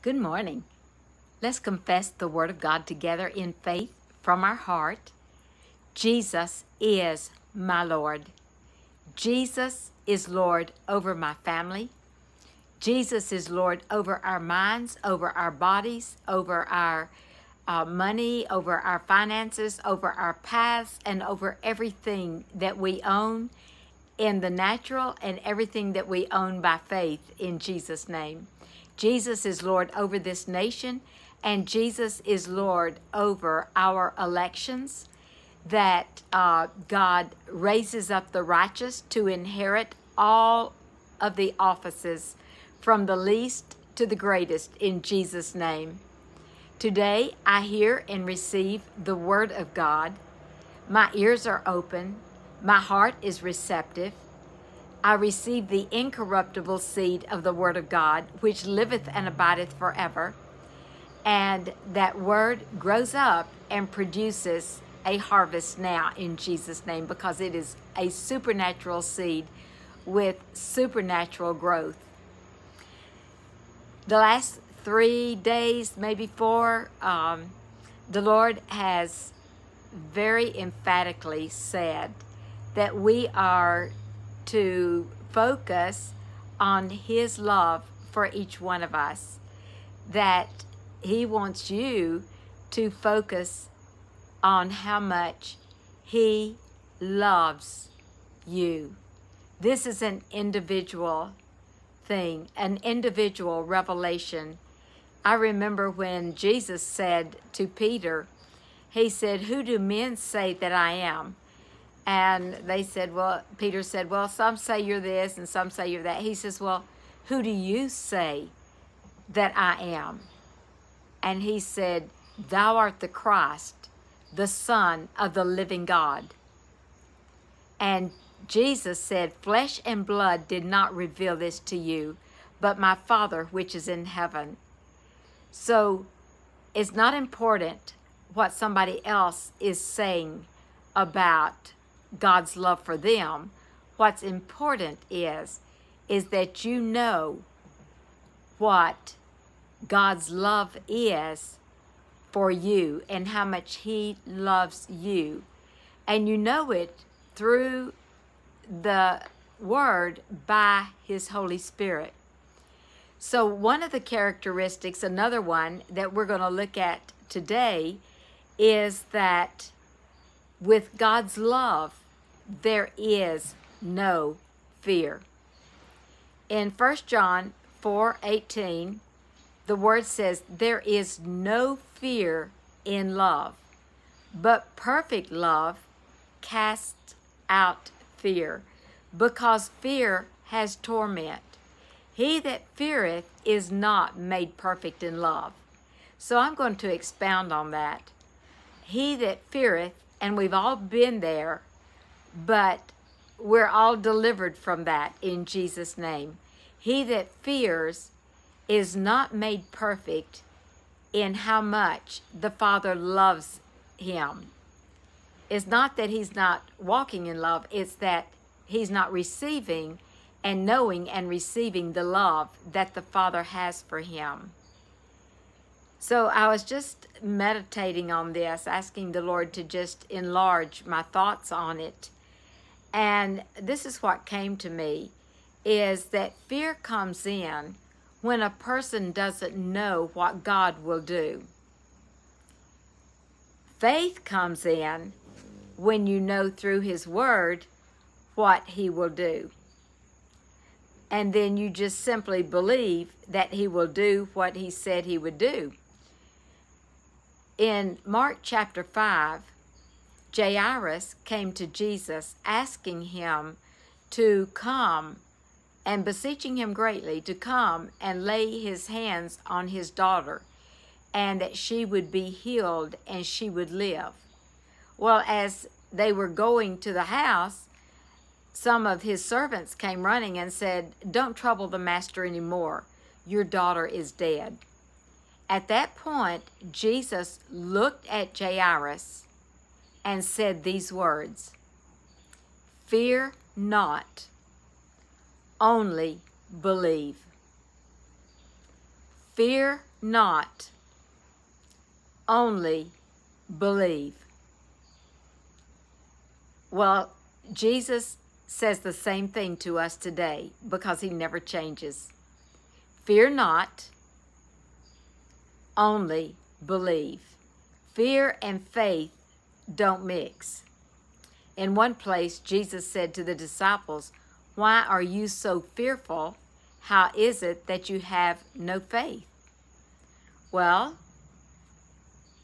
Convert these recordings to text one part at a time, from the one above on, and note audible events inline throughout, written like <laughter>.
Good morning. Let's confess the Word of God together in faith from our heart. Jesus is my Lord. Jesus is Lord over my family. Jesus is Lord over our minds, over our bodies, over our uh, money, over our finances, over our paths, and over everything that we own in the natural and everything that we own by faith in Jesus' name. Jesus is Lord over this nation, and Jesus is Lord over our elections. That uh, God raises up the righteous to inherit all of the offices from the least to the greatest in Jesus' name. Today I hear and receive the Word of God. My ears are open, my heart is receptive. I receive the incorruptible seed of the Word of God, which liveth and abideth forever. And that Word grows up and produces a harvest now in Jesus' name because it is a supernatural seed with supernatural growth. The last three days, maybe four, um, the Lord has very emphatically said that we are to focus on His love for each one of us. That He wants you to focus on how much He loves you. This is an individual thing, an individual revelation. I remember when Jesus said to Peter, He said, Who do men say that I am? And they said, well, Peter said, well, some say you're this and some say you're that. He says, well, who do you say that I am? And he said, thou art the Christ, the Son of the living God. And Jesus said, flesh and blood did not reveal this to you, but my Father which is in heaven. So it's not important what somebody else is saying about God's love for them. What's important is, is that you know what God's love is for you and how much He loves you. And you know it through the Word by His Holy Spirit. So, one of the characteristics, another one that we're going to look at today, is that with God's love, there is no fear. In 1 John 4:18, the word says there is no fear in love, but perfect love casts out fear, because fear has torment. He that feareth is not made perfect in love. So I'm going to expound on that. He that feareth and we've all been there, but we're all delivered from that in Jesus' name. He that fears is not made perfect in how much the Father loves him. It's not that he's not walking in love, it's that he's not receiving and knowing and receiving the love that the Father has for him. So I was just meditating on this, asking the Lord to just enlarge my thoughts on it. And this is what came to me is that fear comes in when a person doesn't know what God will do. Faith comes in when you know through His Word what He will do. And then you just simply believe that He will do what He said He would do. In Mark chapter 5, Jairus came to Jesus asking him to come and beseeching him greatly to come and lay his hands on his daughter and that she would be healed and she would live. Well, as they were going to the house, some of his servants came running and said, Don't trouble the master anymore. Your daughter is dead. At that point, Jesus looked at Jairus and said these words Fear not, only believe. Fear not, only believe. Well, Jesus says the same thing to us today because he never changes. Fear not, only believe. Fear and faith don't mix. In one place, Jesus said to the disciples, Why are you so fearful? How is it that you have no faith? Well,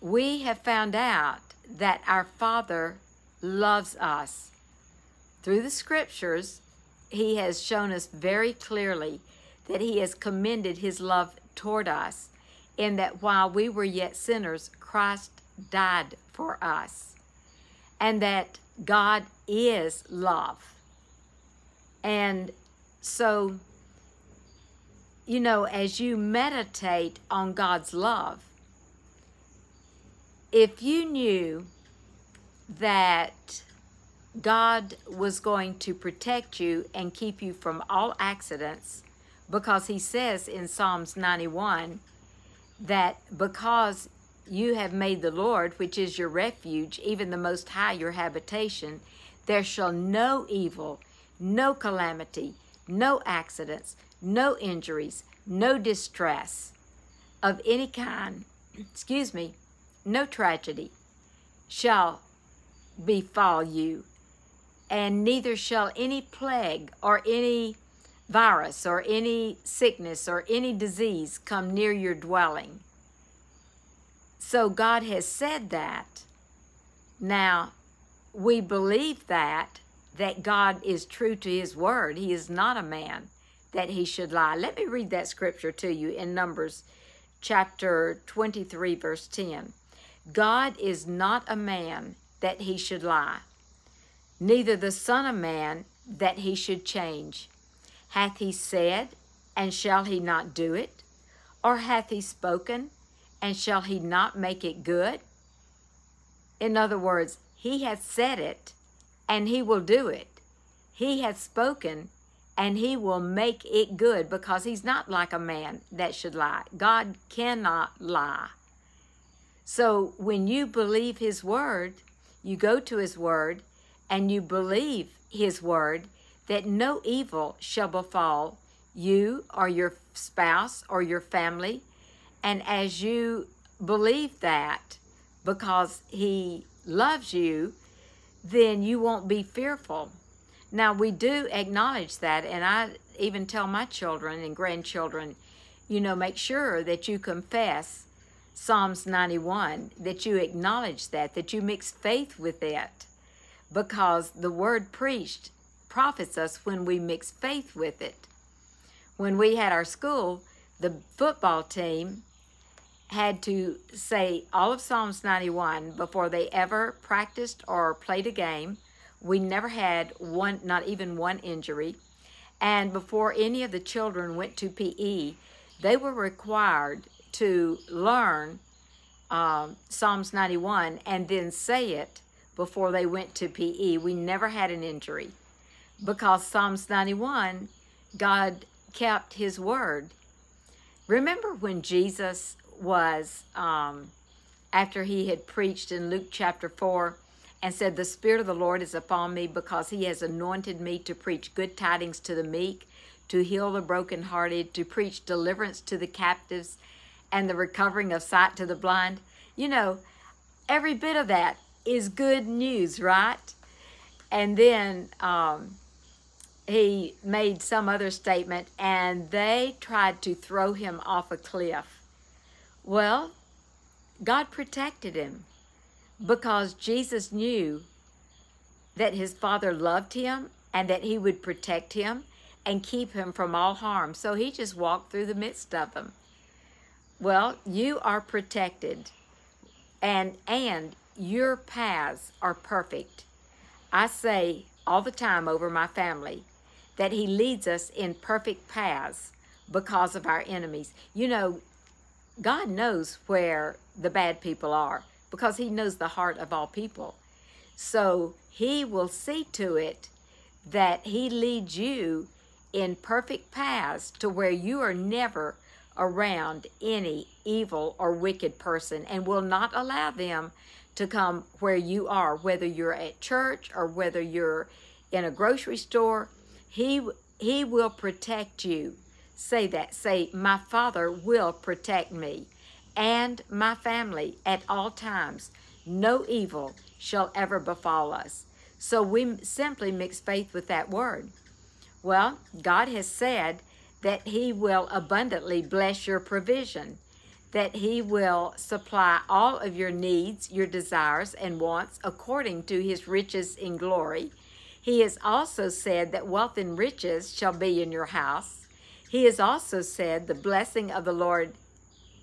we have found out that our Father loves us. Through the scriptures, He has shown us very clearly that He has commended His love toward us, in that while we were yet sinners, Christ died for us, and that God is love. And so, you know, as you meditate on God's love, if you knew that God was going to protect you and keep you from all accidents, because He says in Psalms 91 that because you have made the Lord, which is your refuge, even the Most High, your habitation, there shall no evil, no calamity, no accidents, no injuries, no distress of any kind, <clears throat> excuse me, no tragedy shall befall you, and neither shall any plague or any virus or any sickness or any disease come near your dwelling. So God has said that. Now, we believe that, that God is true to his word. He is not a man that he should lie. Let me read that scripture to you in Numbers chapter 23, verse 10. God is not a man that he should lie, neither the Son of Man that he should change. Hath he said, and shall he not do it? Or hath he spoken, and shall he not make it good? In other words, he hath said it, and he will do it. He hath spoken, and he will make it good because he's not like a man that should lie. God cannot lie. So when you believe his word, you go to his word and you believe his word that no evil shall befall you or your spouse or your family and as you believe that because he loves you, then you won't be fearful. Now, we do acknowledge that, and I even tell my children and grandchildren, you know, make sure that you confess Psalms 91, that you acknowledge that, that you mix faith with it, because the word preached profits us when we mix faith with it. When we had our school, the football team had to say all of Psalms 91 before they ever practiced or played a game. We never had one, not even one injury. And before any of the children went to PE, they were required to learn um, Psalms 91 and then say it before they went to PE. We never had an injury because Psalms 91, God kept his word. Remember when Jesus was um, after he had preached in Luke chapter 4 and said, The Spirit of the Lord is upon me because he has anointed me to preach good tidings to the meek, to heal the brokenhearted, to preach deliverance to the captives, and the recovering of sight to the blind. You know, every bit of that is good news, right? And then um, he made some other statement, and they tried to throw him off a cliff. Well, God protected him because Jesus knew that his Father loved him and that he would protect him and keep him from all harm. So he just walked through the midst of them. Well, you are protected and and your paths are perfect. I say all the time over my family that he leads us in perfect paths because of our enemies. You know, God knows where the bad people are because he knows the heart of all people. So he will see to it that he leads you in perfect paths to where you are never around any evil or wicked person and will not allow them to come where you are, whether you're at church or whether you're in a grocery store. He, he will protect you. Say that. Say, My Father will protect me and my family at all times. No evil shall ever befall us. So we simply mix faith with that word. Well, God has said that He will abundantly bless your provision, that He will supply all of your needs, your desires, and wants according to His riches in glory. He has also said that wealth and riches shall be in your house. He has also said, The blessing of the Lord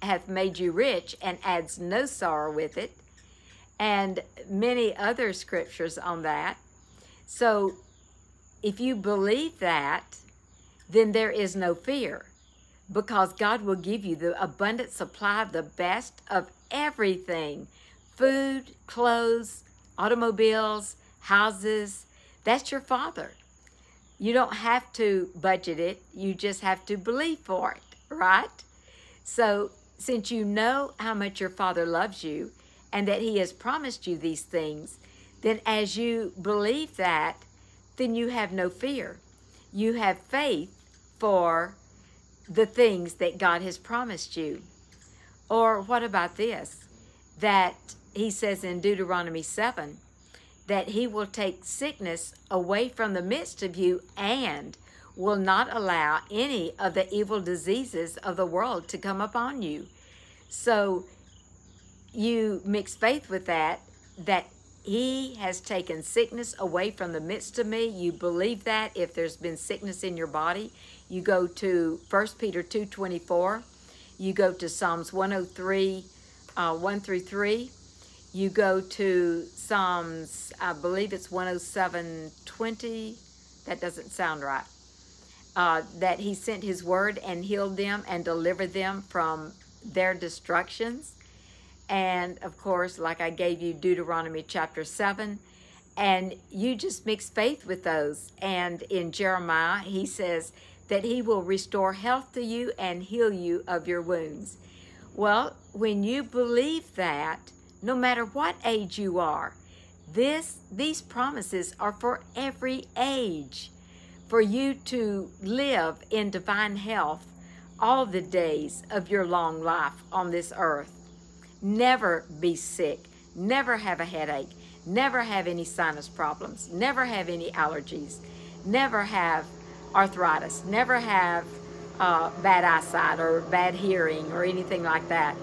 hath made you rich and adds no sorrow with it and many other scriptures on that. So if you believe that, then there is no fear because God will give you the abundant supply of the best of everything food, clothes, automobiles, houses. That's your Father. You don't have to budget it, you just have to believe for it, right? So, since you know how much your Father loves you, and that He has promised you these things, then as you believe that, then you have no fear. You have faith for the things that God has promised you. Or what about this? That He says in Deuteronomy 7 that He will take sickness away from the midst of you and will not allow any of the evil diseases of the world to come upon you. So you mix faith with that, that he has taken sickness away from the midst of me. You believe that if there's been sickness in your body, you go to 1 Peter 2.24. You go to Psalms 103, uh, 1 through 3. You go to Psalms, I believe it's 107.20. That doesn't sound right. Uh, that he sent his word and healed them and delivered them from their destructions. And of course, like I gave you Deuteronomy chapter 7, and you just mix faith with those. And in Jeremiah, he says that he will restore health to you and heal you of your wounds. Well, when you believe that, no matter what age you are, this these promises are for every age. For you to live in divine health all the days of your long life on this earth. Never be sick. Never have a headache. Never have any sinus problems. Never have any allergies. Never have arthritis. Never have uh, bad eyesight or bad hearing or anything like that.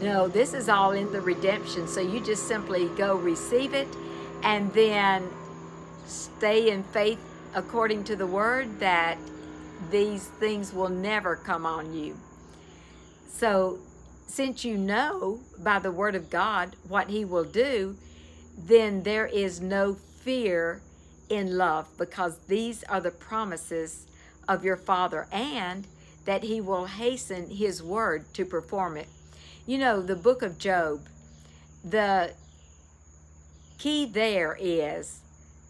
No, this is all in the redemption. So you just simply go receive it and then stay in faith according to the word that these things will never come on you. So since you know by the word of God what he will do, then there is no fear in love because these are the promises of your Father and that he will hasten his word to perform it. You know, the book of Job, the key there is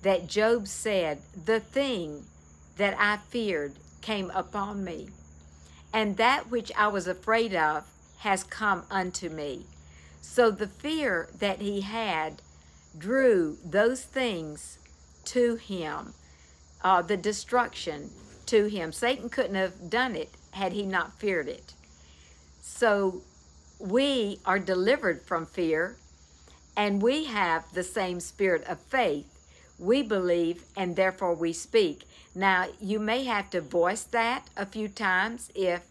that Job said, The thing that I feared came upon me, and that which I was afraid of has come unto me. So the fear that he had drew those things to him, uh, the destruction to him. Satan couldn't have done it had he not feared it. So we are delivered from fear and we have the same spirit of faith. We believe and therefore we speak. Now, you may have to voice that a few times if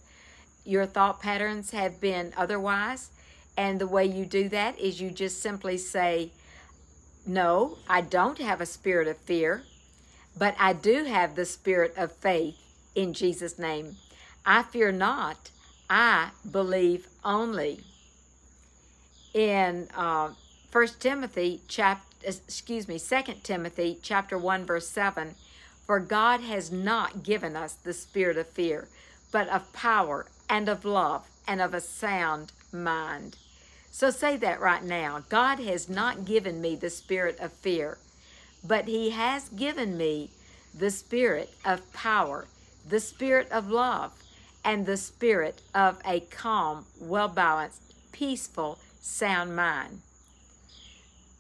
your thought patterns have been otherwise. And the way you do that is you just simply say, No, I don't have a spirit of fear, but I do have the spirit of faith in Jesus' name. I fear not, I believe only. In uh, 1 Timothy chapter excuse me, 2 Timothy chapter 1 verse 7, for God has not given us the spirit of fear, but of power and of love and of a sound mind. So say that right now. God has not given me the spirit of fear, but He has given me the spirit of power, the spirit of love, and the spirit of a calm, well balanced, peaceful, sound mind.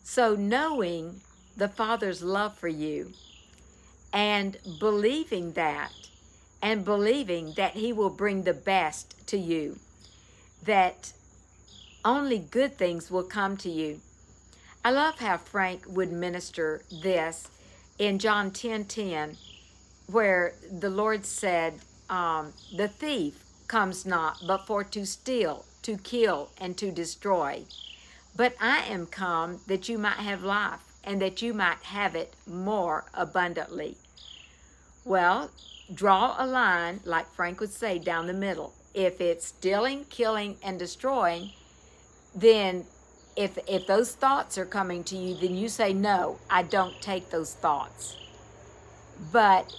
So, knowing the Father's love for you and believing that, and believing that He will bring the best to you, that only good things will come to you. I love how Frank would minister this in John 10 10, where the Lord said, um, The thief comes not but for to steal, to kill, and to destroy. But I am come that you might have life, and that you might have it more abundantly. Well, draw a line, like Frank would say, down the middle. If it's stealing, killing, and destroying, then if if those thoughts are coming to you, then you say, No, I don't take those thoughts. But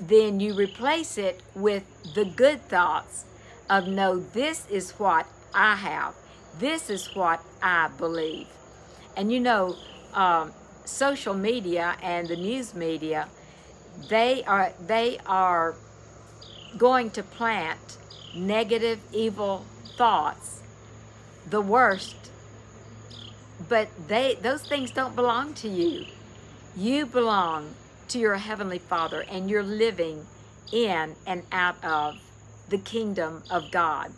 then you replace it with the good thoughts of no, this is what I have. This is what I believe. And you know, um, social media and the news media, they are they are going to plant negative, evil thoughts, the worst. But they those things don't belong to you. You belong to your heavenly Father and you're living in and out of the kingdom of God.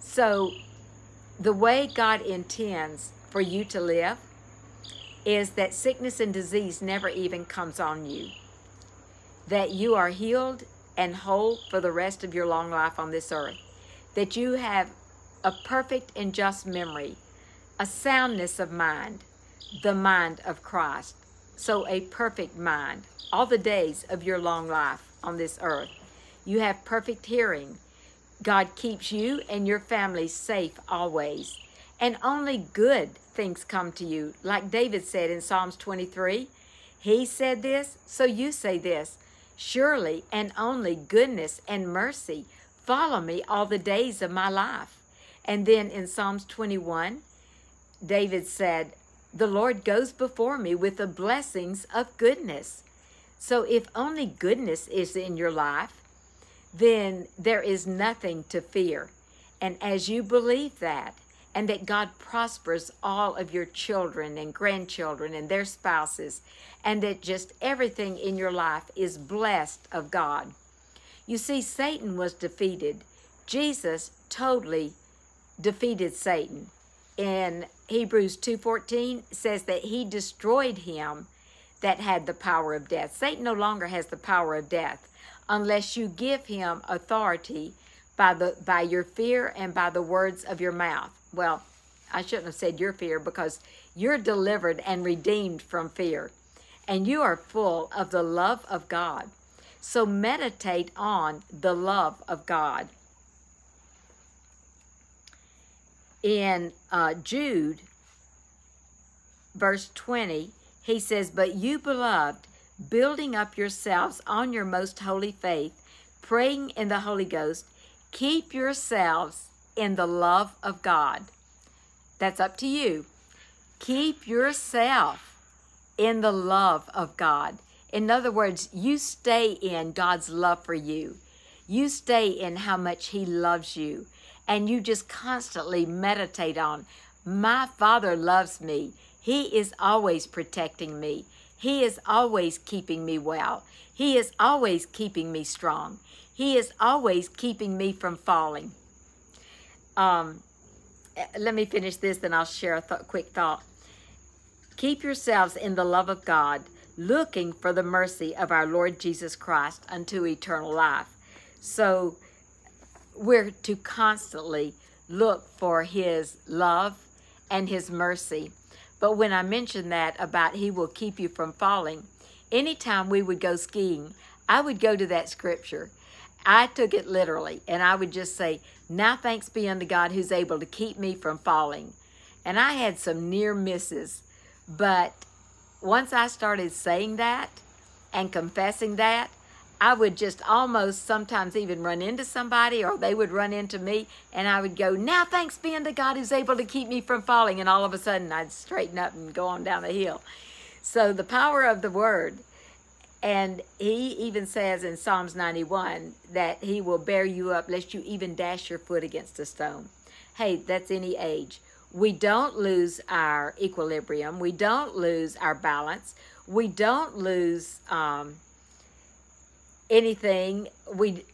So the way God intends for you to live is that sickness and disease never even comes on you. That you are healed and whole for the rest of your long life on this earth. That you have a perfect and just memory, a soundness of mind, the mind of Christ. So a perfect mind, all the days of your long life on this earth. You have perfect hearing. God keeps you and your family safe always. And only good things come to you. Like David said in Psalms 23, he said this, so you say this. Surely and only goodness and mercy follow me all the days of my life. And then in Psalms 21, David said, The Lord goes before me with the blessings of goodness. So if only goodness is in your life, then there is nothing to fear. And as you believe that, and that God prospers all of your children and grandchildren and their spouses, and that just everything in your life is blessed of God. You see, Satan was defeated. Jesus totally defeated Satan. In Hebrews 2.14 says that he destroyed him that had the power of death. Satan no longer has the power of death unless you give him authority by the by your fear and by the words of your mouth. Well, I shouldn't have said your fear because you're delivered and redeemed from fear. And you are full of the love of God. So meditate on the love of God. In uh, Jude, verse 20, he says, But you, beloved, building up yourselves on your most holy faith, praying in the Holy Ghost, keep yourselves in the love of God. That's up to you. Keep yourself in the love of God. In other words, you stay in God's love for you. You stay in how much He loves you. And you just constantly meditate on, my Father loves me. He is always protecting me. He is always keeping me well. He is always keeping me strong. He is always keeping me from falling. Um, let me finish this, then I'll share a th quick thought. Keep yourselves in the love of God, looking for the mercy of our Lord Jesus Christ unto eternal life. So we're to constantly look for his love and his mercy. But when I mentioned that about he will keep you from falling, anytime we would go skiing, I would go to that scripture. I took it literally, and I would just say, Now thanks be unto God who's able to keep me from falling. And I had some near misses, but once I started saying that and confessing that, I would just almost sometimes even run into somebody or they would run into me and I would go, now thanks be unto God who's able to keep me from falling. And all of a sudden I'd straighten up and go on down the hill. So the power of the word And he even says in Psalms 91 that he will bear you up lest you even dash your foot against a stone. Hey, that's any age. We don't lose our equilibrium. We don't lose our balance. We don't lose um, anything. We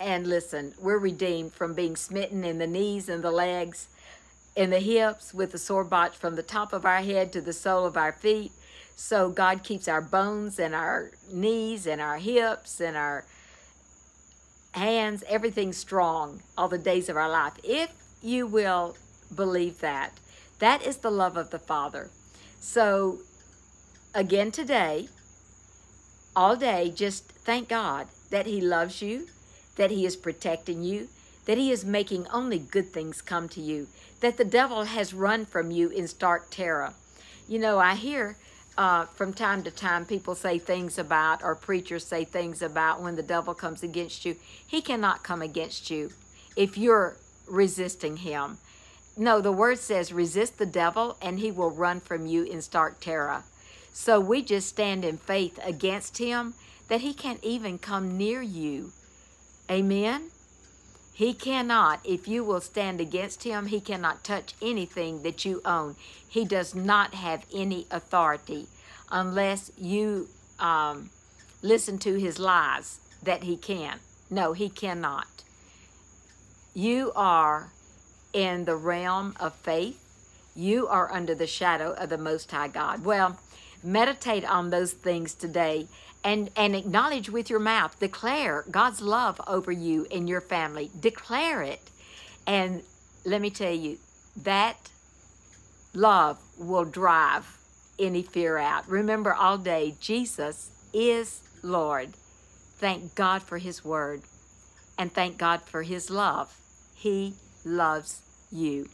and listen, we're redeemed from being smitten in the knees and the legs, in the hips, with the sore botch from the top of our head to the sole of our feet. So God keeps our bones and our knees and our hips and our hands, everything strong all the days of our life. If you will believe that, that is the love of the Father. So again today, all day, just thank God that He loves you, that He is protecting you, that He is making only good things come to you, that the devil has run from you in stark terror. You know, I hear uh, from time to time people say things about, or preachers say things about when the devil comes against you. He cannot come against you if you're resisting him. No, the word says resist the devil and he will run from you in stark terror. So we just stand in faith against him that he can't even come near you. Amen? He cannot, if you will stand against him, he cannot touch anything that you own. He does not have any authority unless you um, listen to his lies that he can. No, he cannot. You are in the realm of faith. You are under the shadow of the Most High God. Well, meditate on those things today and, and acknowledge with your mouth. Declare God's love over you and your family. Declare it. And let me tell you, that love will drive any fear out. Remember all day, Jesus is Lord. Thank God for his word and thank God for his love. He loves you.